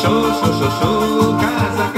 Show, show, show, show, casa, cara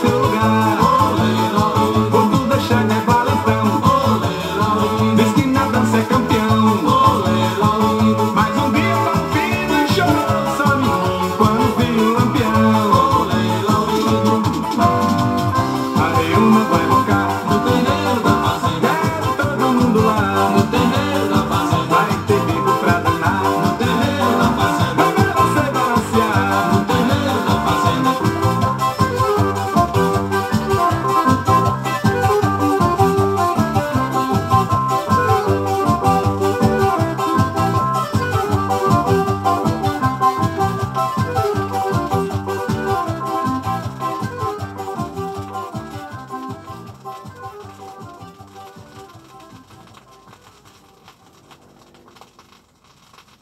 seu lugar.